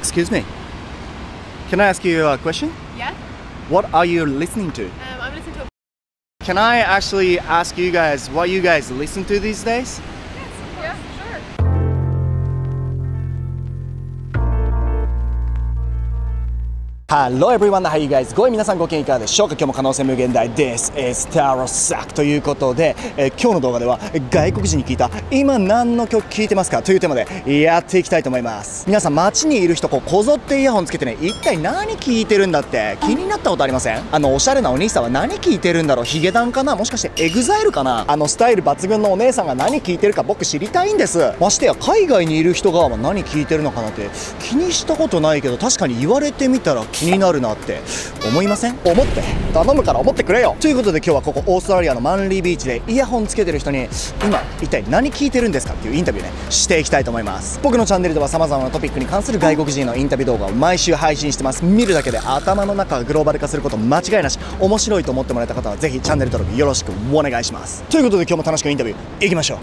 Excuse me. Can I ask you a question? Yeah. What are you listening to? Um, I'm listening to a. Can I actually ask you guys what you guys listen to these days? Hello everyone, how you guys going? 皆さんご機嫌いかがでしょうか？今日も可能性無限大 This is Taro Sack ということで、えー今日の動画では外国人に聞いた今何の曲聴いてますか？というテーマでやっていきたいと思います。皆さん街にいる人こうこぞってイヤホンつけてね一体何聞いてるんだって気になったことありません？あのおしゃれなお兄さんは何聞いてるんだろう？ヒゲダンかな？もしかして EXILE かな？あのスタイル抜群のお姉さんが何聞いてるか僕知りたいんです。ましてや海外にいる人が何聞いてるのかなって気にしたことないけど確かに言われてみたら気になるなって思いません？思って。頼むから思ってくれよ。ということで今日はここオーストラリアのマンリービーチでイヤホンつけてる人に今一体何聞いてるんですかっていうインタビューねしていきたいと思います。僕のチャンネルでは様々なトピックに関する外国人のインタビュー動画を毎週配信してます。見るだけで頭の中がグローバル化すること間違いなし。面白いと思ってもらえた方はぜひチャンネル登録よろしくお願いします。ということで今日も楽しくインタビューいきましょ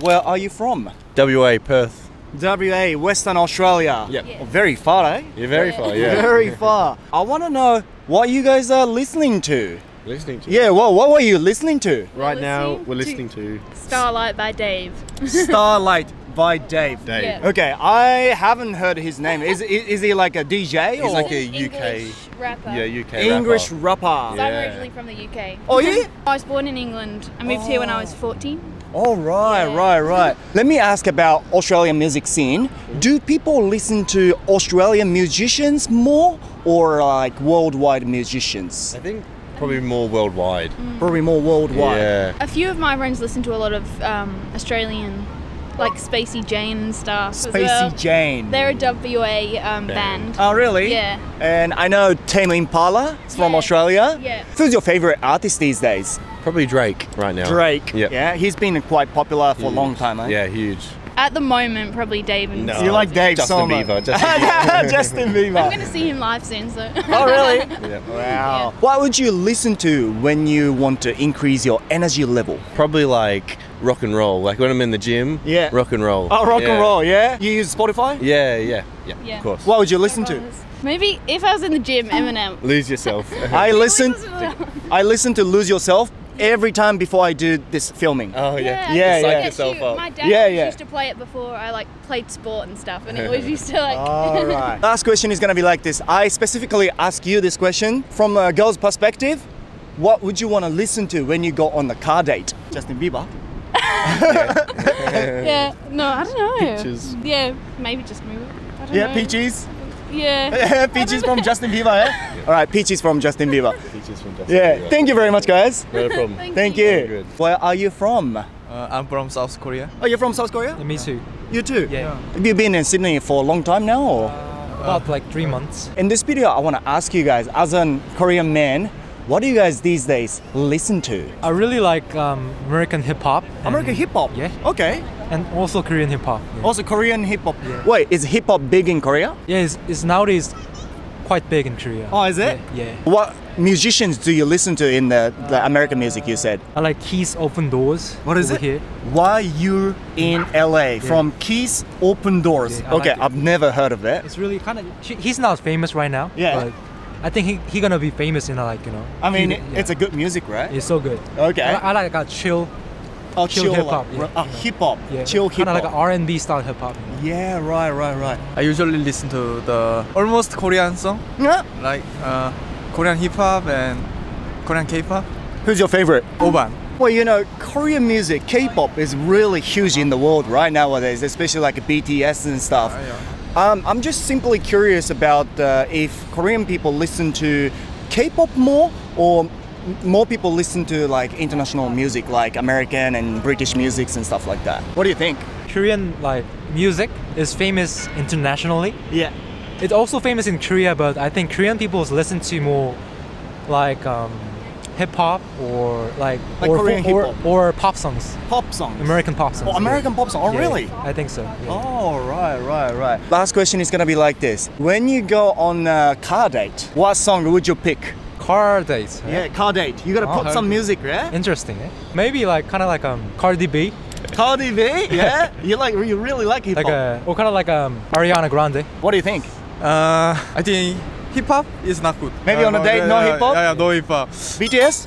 う。Where are you from? WA Perth. WA, Western Australia. Yep. Oh, very far, eh? You're very far, yeah. Very far. I want to know what you guys are listening to. listening to. Yeah, well, what were you listening to? Right now we're listening to Starlight by Dave. Starlight by Dave. Dave. Yeah. Okay, I haven't heard his name. Is is, is he like a DJ He's or like a English UK. rapper. Yeah, UK. English rapper. rapper? So I'm originally from the UK. Oh yeah. I was born in England. I moved here when I was 14. All right, Yeah. right, right. Let me ask about Australian music scene. Do people listen to Australian musicians more or like worldwide musicians? I think probably more worldwide. Probably more worldwide. Yeah. A few of my friends listen to a lot of um, Australian, like Spacey Jane and stuff. as Spacey well. Jane. They're a WA um, Band. band. Oh, really? Yeah. And I know Tame Impala is from Yeah. Australia. Yeah. Who's your favorite artist these days? Probably Drake right now. Drake. Yep. Yeah, he's been quite popular for a long time, eh? Yeah, huge. At the moment, probably Dave and. No. You like Dave Justin so much. Bieber, Justin Bieber. Justin I'm going to see him live soon, so. Oh, really? Yeah. Wow. What would you listen to when you want to increase your energy level? Probably like rock and roll. Like when I'm in the gym. Yeah. Rock and roll. Oh, rock Yeah. and roll, yeah? You use Spotify? Yeah, yeah, yeah. Yeah. Of course. What would you listen to? Maybe if I was in the gym, Eminem. Lose yourself. I listen listen I listen to Lose Yourself every time before I do this filming. oh yeah. Yeah, Yeah, I yeah. yourself you- up. My dad Yeah, yeah. used to play it before I like played sport and stuff, and it always used to like. All right. Last question is gonna be like this. I specifically ask you this question from a girl's perspective. What would you want to listen to when you go on the car date? Justin Bieber. yeah, no, I don't know. Peaches. Yeah, maybe just move. I Yeah, know. Peaches. Yeah. Peaches from Justin Bieber. Eh? All right, Peaches from Justin Bieber. Teachers from Justin Yeah. Bieber. Thank you very much, guys. No problem. Thank Thank you. you. Where are you from? Uh, I'm from South Korea. Oh, you're from South Korea? Me too. You too. Yeah. Have you been in Sydney for a long time now, or? About like three months. In this video, I want to ask you guys, as a Korean man, what do you guys these days listen to? I really like um, American hip hop. American hip hop. Yeah. Okay. And also Korean hip hop. Yeah. Also Korean hip hop. Yeah. Wait, is hip hop big in Korea? Yeah, it's, it's nowadays quite big in Korea. Oh, is it? Yeah. yeah. What musicians do you listen to in the, the American music? You said. I like Keys Open Doors. What is it? Here. Why you in LA from Keys Open Doors? Yeah, okay, like. I've never heard of that. It's really kind of. He's not famous right now. Yeah. But I think he he gonna be famous in like you know. I mean, yeah. it's a good music, right? It's so good. Okay. I, I like a chill. Oh, chill hip hop, like, yeah. uh, hip hop, Yeah. chill hip hop. Kind of hop. like a R&B style hip hop. you know. yeah, right, right, right. I usually listen to the almost Korean song, Yeah. like uh, Korean hip hop and Korean K-pop. Who's your favorite? Oban. Well, you know, Korean music, K-pop is really huge in the world right nowadays, especially like BTS and stuff. Um, I'm just simply curious about uh, if Korean people listen to K-pop more or m- more people listen to like international music like American and British musics and stuff like that. What do you think? Korean like music is famous internationally. Yeah. It's also famous in Korea, but I think Korean people listen to more like um, hip hop or like, Like or, Korean or, or pop songs, Pop songs. American pop songs. Oh, American pop song. Oh, Yeah, really? I think so. yeah. Oh, right, right, right. Last question is gonna be like this. When you go on a car date, what song would you pick? Car dates. Yeah, car date. You gotta Oh, put some music, right? Interesting. Eh? Maybe like kind of like um Cardi B. Cardi B? Yeah? you like you really like hip hop. Like a, or kind of like um, Ariana Grande. What do you think? Uh, I think hip hop is not good. Maybe Uh, on a date, no yeah, hip hop? Yeah, yeah, no hip hop. BTS?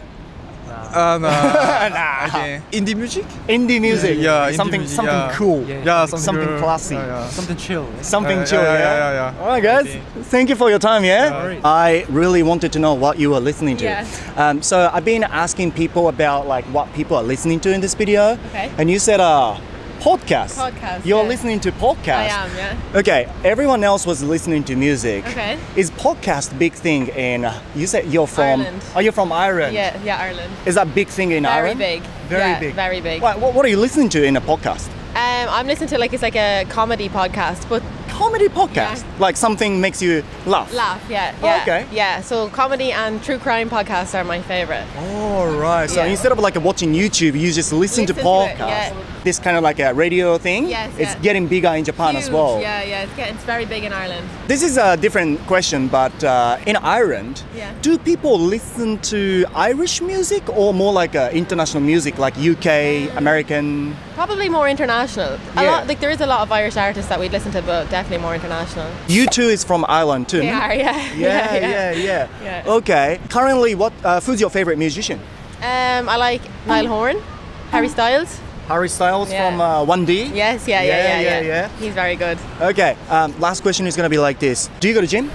Uh, no. Nah. I think indie music. Indie music. Yeah, indie something music, something yeah. cool. Yeah. Yeah, Something something, classy. Yeah, yeah. Something chill. Something Uh, chill, yeah, yeah. yeah, yeah, yeah. All right, guys. Thank you for your time. Yeah. No. I really wanted to know what you were listening to. Yeah. Um, so I've been asking people about like what people are listening to in this video. Okay. And you said uh, podcast. Podcast, You're yeah. listening to podcast. I am, yeah. Okay. Everyone else was listening to music. Okay. Is podcast big thing in? You said you're from. Ireland. Are you from Ireland? Yeah, yeah, Ireland. Is that big thing in Very Ireland? Very big. Very Yeah, big. very big. What, what, what are you listening to in a podcast? Um, I'm listening to like it's like a comedy podcast, but Comedy podcast. Like something makes you laugh. laugh. Yeah, Oh, yeah. okay. Yeah. So comedy and true crime podcasts are my favorite. All right. So Yeah. instead of like watching YouTube, you just listen, to Listen to podcasts. yeah. This kind of like a radio thing. Yes, It's yeah. getting bigger in Japan as Huge. well. Yeah, yeah. It's getting it's very big in Ireland. This is a different question, but uh, in Ireland, Yeah. do people listen to Irish music or more like uh, international music, like UK, American? Probably more international. A Yeah. lot like there is a lot of Irish artists that we'd listen to, but definitely more international. U2 is from Ireland too. They are, yeah. Yeah, yeah, yeah. Yeah. Okay. Currently, what? Uh, who's your favorite musician? Um, I like Niall Horan, Harry Styles. Harry Styles Yeah. from uh, 1D. Yes, yeah, yeah, Yeah, yeah, yeah. He's very good. Okay. Um, last question is gonna be like this: Do you go to gym?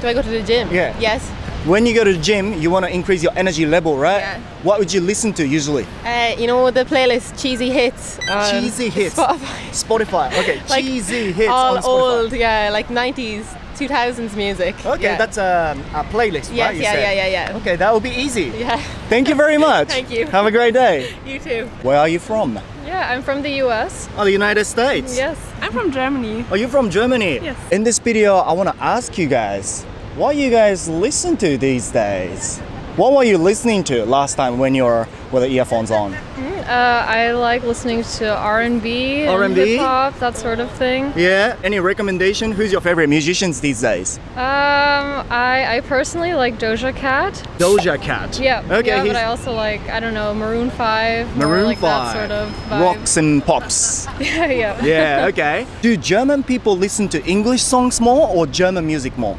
Do I go to the gym? Yeah. Yes. When you go to the gym, you want to increase your energy level, right? Yeah. What would you listen to usually? Uh, you know the playlist Cheesy Hits. Cheesy hits. Spotify. Spotify. Okay, Like, cheesy hits All old, yeah, like 90s, 2000s music. Okay, yeah. that's a, a playlist, Yes, right? you yeah, yeah, yeah, yeah. Okay, that will be easy. Yeah. Thank you very much. Thank you. Have a great day. You too. Where are you from? Yeah, I'm from the US. Oh, the United States. Yes. I'm from Germany. Oh, are you from Germany? Yes. In this video, I want to ask you guys, what you guys listen to these days? What were you listening to last time when you were with the earphones on? Uh, I like listening to R&B, and R&B? hip hop, that sort of thing. Yeah. Any recommendation? Who's your favorite musicians these days? Um, I, I personally like Doja Cat. Doja Cat. Yeah. Okay. yeah, he's but I also like I don't know Maroon Five. more Maroon like Five. That sort of vibe. Rocks and pops. yeah, yeah. yeah. Okay. Do German people listen to English songs more or German music more?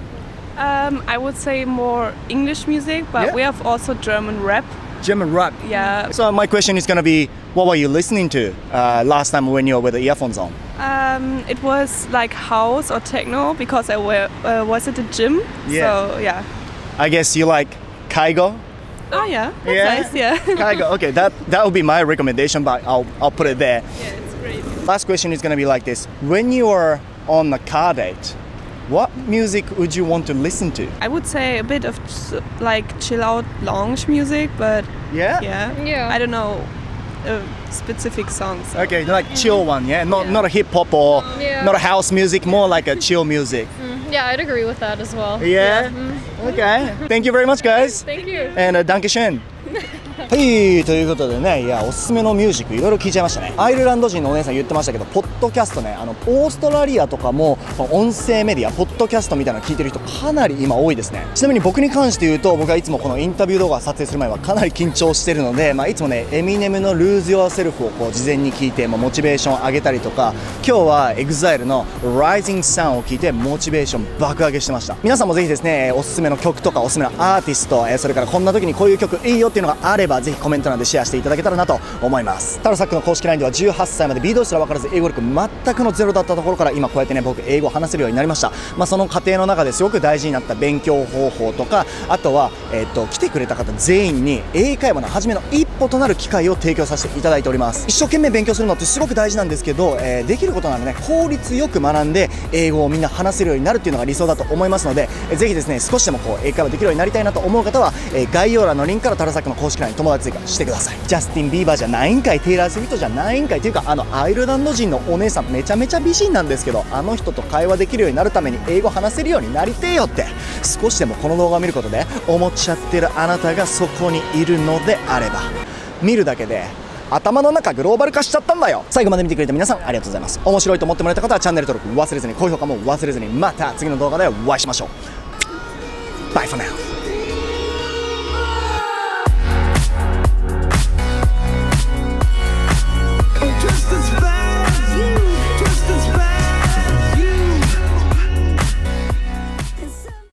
Um, I would say more English music, but Yeah. we have also German rap. German rap. Yeah. So my question is gonna be, what were you listening to uh, last time when you were with the earphones on? Um, it was like house or techno because I were, uh, was at the gym. Yeah. So yeah. I guess you like Kygo. Oh yeah. That's Yeah? nice. Yeah. Kygo. Okay, that that would be my recommendation, but I'll I'll put it there. yeah, it's great. Last question is gonna be like this: When you are on a car date, what music would you want to listen to? I would say a bit of like chill out lounge music, but Yeah. yeah. Yeah. I don't know uh, specific songs. Okay, like chill one, yeah, not not a hip hop or Yeah. not a house music, more like a chill music. Yeah, I'd agree with that as well. Yeah. Okay. Thank you very much, guys. Thank you. And uh, danke schön. はい、ということでね、いや、おすすめのミュージックいろいろ聞いちゃいましたね。アイルランド人のお姉さん言ってましたけど、ポッドキャストね、あの、オーストラリアとかも、音声メディア、ポッドキャストみたいなの聞いてる人かなり今多いですね。ちなみに僕に関して言うと、僕はいつもこのインタビュー動画を撮影する前はかなり緊張してるので、まあ、いつもね、エミネムの Lose Yourself をこう事前に聞いて、まあ、モチベーション上げたりとか、今日は EXILE の Rising Sun を聞いて、モチベーション爆上げしてました。皆さんもぜひですね、おすすめの曲とか、おすすめのアーティスト、それからこんな時にこういう曲いいよっていうのがあれば、ぜひコメント欄でシェアしていただけたらなと思います。タロサックの公式 LINE では18歳まで B 動すら分からず英語力全くのゼロだったところから今こうやってね僕英語を話せるようになりました。まあその過程の中ですごく大事になった勉強方法とか、あとはえっ、と来てくれた方全員に英会話の初めの一歩となる機会を提供させていただいております。一生懸命勉強するのってすごく大事なんですけど、えーできることならね効率よく学んで英語をみんな話せるようになるっていうのが理想だと思いますので、えーぜひですね少しでもこう英会話できるようになりたいなと思う方は、えー概要欄のリンクからタラサックの公式 LINE 友達追加してください。ジャスティン・ビーバーじゃないんかいテイラー・スウィフトじゃないんかい。というかあのアイルランド人のお姉さんめちゃめちゃ美人なんですけどあの人と会話できるようになるために英語話せるようになりてえよって少しでもこの動画を見ることで思っちゃってるあなたがそこにいるのであれば見るだけで頭の中グローバル化しちゃったんだよ。最後まで見てくれた皆さんありがとうございます。面白いと思ってもらえた方はチャンネル登録忘れずに高評価も忘れずにまた次の動画でお会いしましょう。Bye for now